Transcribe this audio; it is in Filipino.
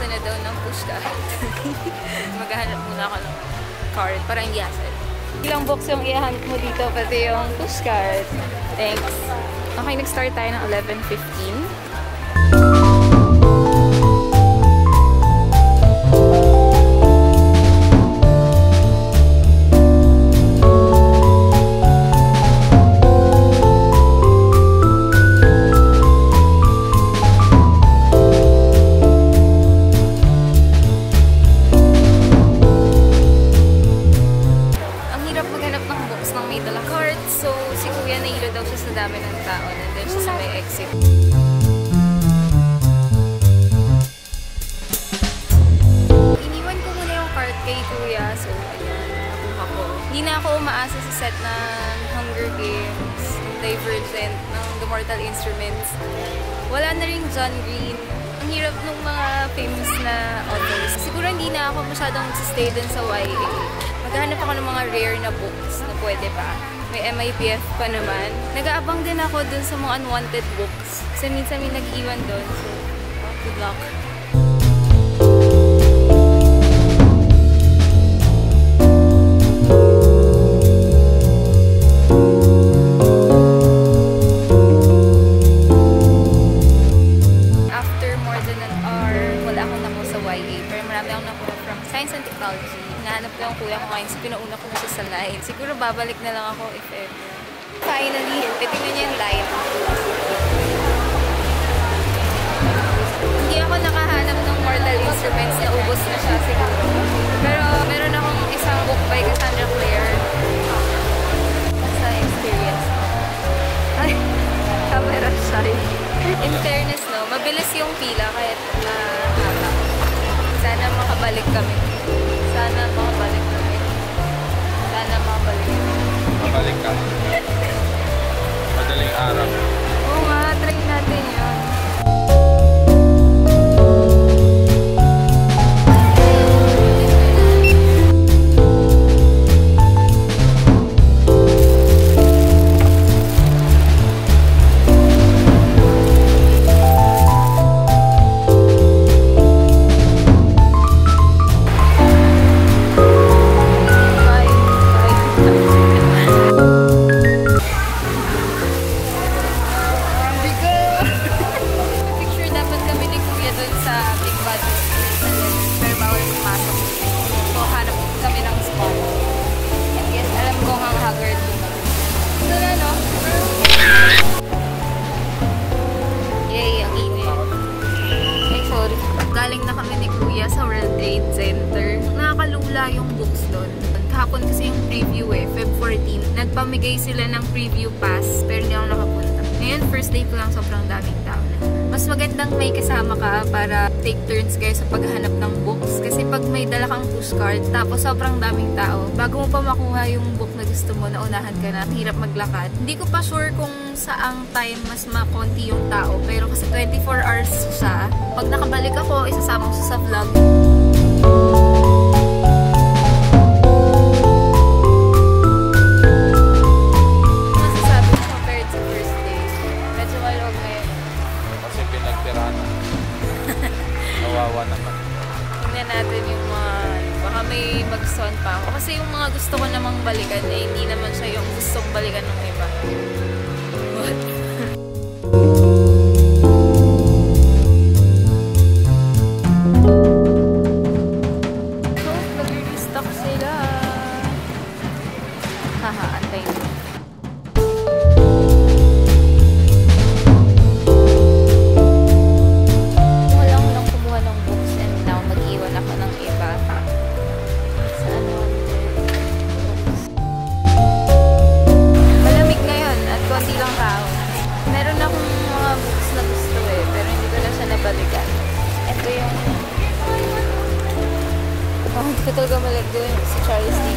gusto na daw ng push cart. Maghahanap muna ako ng cart para hindi hassle. Ilang box yung ihahanap mo dito, pati yung push cart. Thanks. Okay, nag-start tayo ng 11.15. set ng Hunger Games, Divergent, ng The Mortal Instruments. Wala na rin John Green. Ang hirap ng mga famous na authors. Siguro hindi na ako masyadong stay dun sa YA. Maghanap ako ng mga rare na books na pwede pa. May MIPF pa naman. Nag-aabang din ako dun sa mga unwanted books. Kasi minsan may nag-iwan dun. So, good luck. Babalik na lang ako if ever. Finally, tingnan niya yung line. Hindi ako nakahanap ng Mortal Instruments na ubos na siya siguro. Pero meron akong isang book by Cassandra Clare. Sa experience ko. Ay, camera shy. In fairness, no, mabilis yung pila kahit mahaba. Sana makabalik kami. Sana makabalik kami. Mabalik ka. Madaling araw. Haggard ko. Ito na, no? Yay, ang init. Ay, sorry. Galing na kami ni Kuya sa World Trade Center. Nakakalula yung books doon. Kahapon kasi yung preview eh, Feb 14. Nagpamigay sila ng preview pass, pero hindi ako nakapunta. Ngayon, first day ko lang sobrang daming tao na. Mas magandang may kasama ka para take turns kayo sa paghahanap ng books. Kasi pag may dala kang pushcart, tapos sobrang daming tao, bago mo pa makuha yung book gusto mo, naunahan ka na, hirap maglakad. Hindi ko pa sure kung saang time mas makonti yung tao, pero kasi 24 hours siya. Pag nakabalik ako, isasama ko sa vlog. Masasabi ko compared sa first day, medyo maluwag ngayon. Kasi pinagtirahan. Kawawa naman. Tingnan natin yung mga, baka may magustuhan pa ako. Kasi yung mga gusto ko namang balikan eh, hindi naman siya yung gustong balikan ng iba. What? So, nag-restock sila. Haha, antay mo. Talaga malagdo yung si Charles.